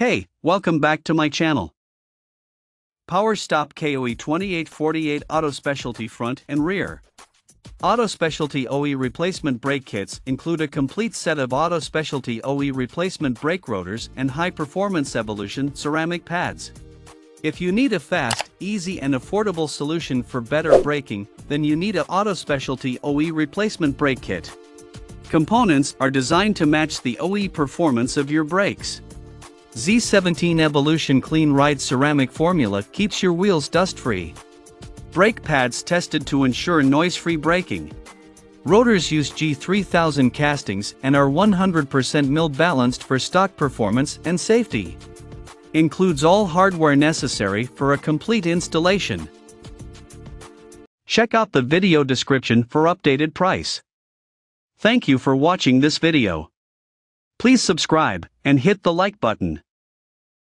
Hey, welcome back to my channel. Power Stop KOE 2848 Auto Specialty Front and Rear. Auto Specialty OE replacement brake kits include a complete set of Auto Specialty OE replacement brake rotors and high performance Evolution ceramic pads. If you need a fast, easy and affordable solution for better braking, then you need a Auto Specialty OE replacement brake kit. Components are designed to match the OE performance of your brakes. Z17 Evolution Clean Ride Ceramic Formula keeps your wheels dust-free. Brake pads tested to ensure noise-free braking. Rotors use G3000 castings and are 100% mill balanced for stock performance and safety. Includes all hardware necessary for a complete installation. Check out the video description for updated price. Thank you for watching this video. Please subscribe and hit the like button.